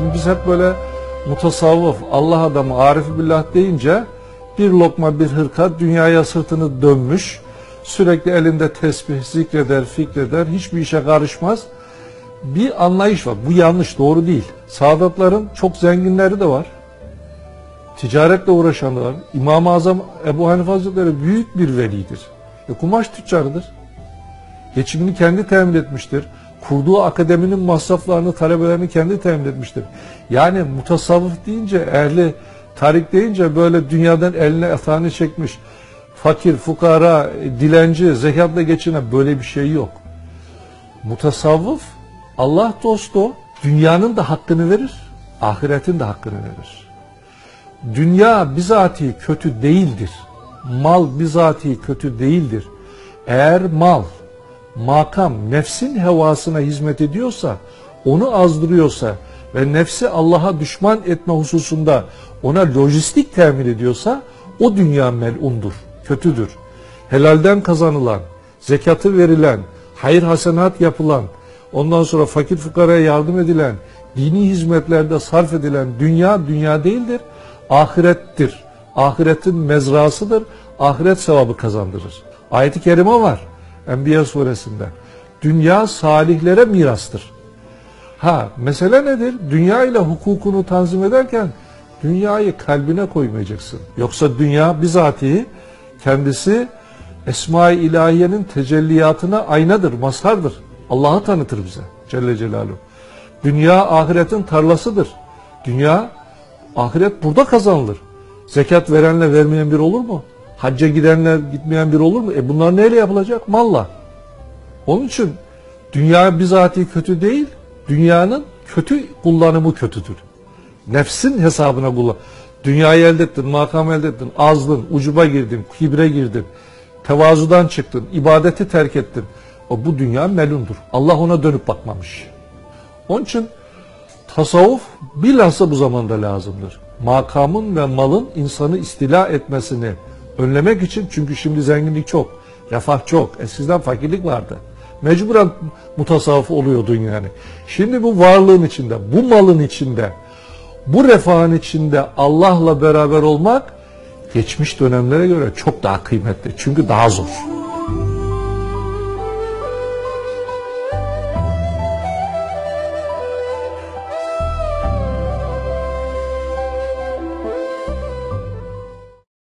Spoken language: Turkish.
Şimdi biz hep böyle mutasavvıf, Allah adamı, arif billah deyince bir lokma bir hırka dünyaya sırtını dönmüş, sürekli elinde tesbih zikreder, fikreder, hiçbir işe karışmaz. Bir anlayış var. Bu yanlış, doğru değil. Sadatların çok zenginleri de var. Ticaretle uğraşanlar. İmam-ı Azam Ebu Hanife Hazretleri büyük bir velidir. E, kumaş tüccarıdır. Geçimini kendi temin etmiştir. Kurduğu akademinin masraflarını, talebelerini kendi temin etmiştir. Yani mutasavvıf deyince, ehli tarik deyince böyle dünyadan eline etağını çekmiş. Fakir, fukara, dilenci, zekatla geçinen böyle bir şey yok. Mutasavvıf, Allah dostu, dünyanın da hakkını verir, ahiretin de hakkını verir. Dünya bizatihi kötü değildir. Mal bizatihi kötü değildir. Eğer mal, makam, nefsin hevasına hizmet ediyorsa, onu azdırıyorsa ve nefsi Allah'a düşman etme hususunda ona lojistik temin ediyorsa o dünya melundur, kötüdür. Helalden kazanılan, zekatı verilen, hayır hasenat yapılan, ondan sonra fakir fukaraya yardım edilen, dini hizmetlerde sarf edilen dünya dünya değildir, ahirettir. Ahiretin mezrasıdır, ahiret sevabı kazandırır. Ayet-i kerime var Enbiya suresinde. Dünya salihlere mirastır. Ha mesele nedir? Dünya ile hukukunu tanzim ederken dünyayı kalbine koymayacaksın. Yoksa dünya bizatihi kendisi Esma-i İlahiye'nin tecelliyatına aynadır, mazhardır. Allah'ı tanıtır bize Celle Celaluhu. Dünya ahiretin tarlasıdır. Dünya, ahiret burada kazanılır. Zekat verenle vermeyen bir olur mu? Hacca gidenler gitmeyen bir olur mu? E bunlar neyle yapılacak? Malla. Onun için dünya bizatihi kötü değil, dünyanın kötü kullanımı kötüdür. Nefsin hesabına kullan. Dünyayı elde ettin, makam elde ettin, azdın, ucuba girdin, kibre girdin, tevazudan çıktın, ibadeti terk ettin. O bu dünya melundur. Allah ona dönüp bakmamış. Onun için tasavvuf bilhassa bu zamanda lazımdır. Makamın ve malın insanı istila etmesini önlemek için çünkü şimdi zenginlik çok, refah çok. Eskiden fakirlik vardı. Mecburen mutasavvuf oluyordun yani. Şimdi bu varlığın içinde, bu malın içinde, bu refahın içinde Allah'la beraber olmak geçmiş dönemlere göre çok daha kıymetli. Çünkü daha zor.